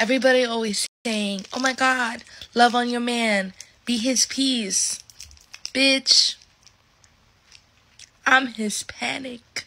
Everybody always saying, oh my god, love on your man, be his peace. Bitch, I'm Hispanic.